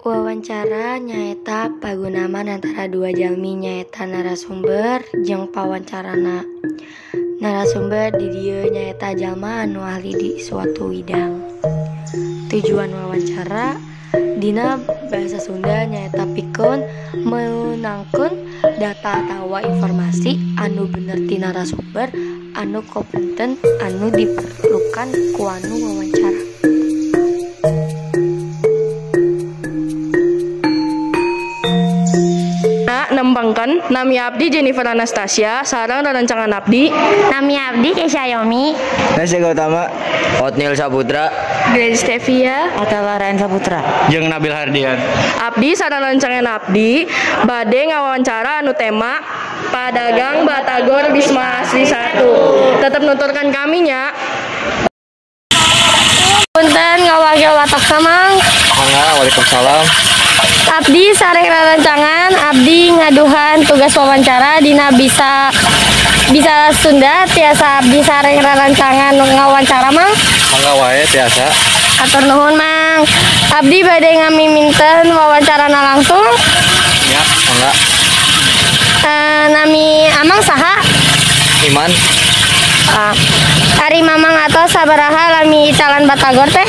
Wawancara nyaeta pagunaman antara dua jalmi nyaeta narasumber jeung pawancarana. Narasumber di dia nyaeta jalma anu ahli di suatu bidang. Tujuan wawancara Dina bahasa Sunda nyaeta pikun menangkan data tawa informasi anu bener ti narasumber anu kompeten anu diperlukan ku anu wawancara. Nembangkan nami abdi Jennifer Anastasia sarang rancangan abdi. Nami Abdi Kesha Yomi. Nasya Gautama. Otnil Saputra. Grace Stevia. Atala Ryan Saputra. Jeung Nabil Hardian. Abdi sarang rancangan abdi. Bade ngawawancara anu tema Padagang Batagor Bisma Asri 1 tetap nuturkan kaminya. Punten ngawagil watak samang. Mangga Waalaikumsalam Abdi sareng rancangan Abdi ngaduhan tugas wawancara Dina bisa bisa Sunda tiasa Abdi sareng rancangan ngawancara mang. Mangga wae tiasa. Atur nuhun mang. Abdi badai ngamiminten wawancarana langsung. Ya Mangga. Eh, nami amang saha. Iman. Ah, Ari mamang atau sabaraha lami calan batagor teh?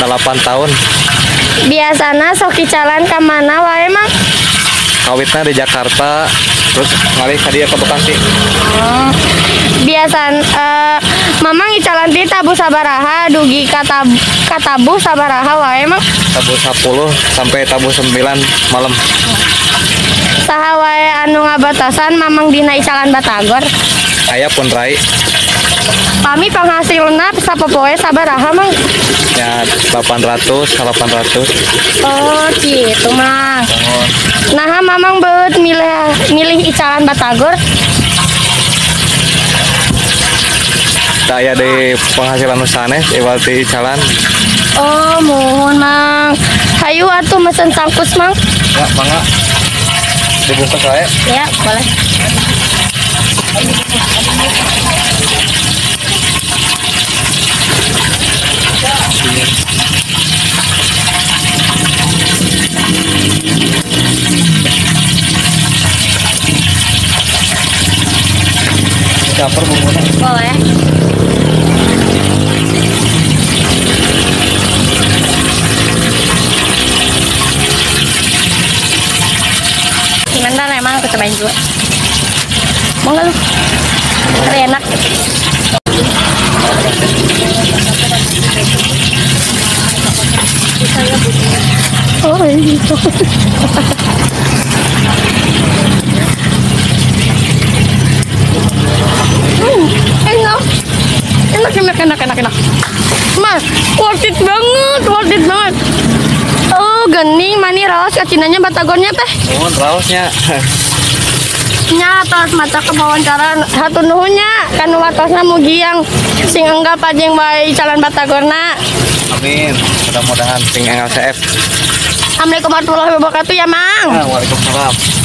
8 tahun biasana sok calan ke mana wae mang? Kawitna di Jakarta. Terus ngalih ka dia ke Bekasi. Oh, biasa eh, mamang icalan ti tabu sabaraha dugi kata katabu sabaraha wae mang? Tabu 10 sampai tabu 9 malam. Saha wae anu ngabatasan mamang dina icalan batagor? Aya pun Rai kami penghasilna sapopoe sabaraha mang. Ya 800 800 oh gitu mang. Nah mamang beut milih milih icalan batagor. Daya di penghasilan sanes Iwati jalan oh mohon mang. Hayu atuh mesen sangkus mang. Ya Mangga Dibungkus wae ya boleh Dapur bungkusnya boleh. Sebentar emang aku cobain dulu. Mau nggak lu? Keren enak. Oh gitu enak enak enak enak enak. Mas worth it banget worth it banget. Oh geni mani raos kacinanya batagornya teh. Mohon raosnya. Nya atas mata kewawancara satu nuhunnya kan watosna mugi yang sing enggak pajeng bae calon batagorna. Amin. Mudah-mudahan sing LCF Assalamualaikum warahmatullahi wabarakatuh ya mang. Waalaikumsalam